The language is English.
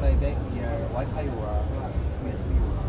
playback your Wi-Fi or USB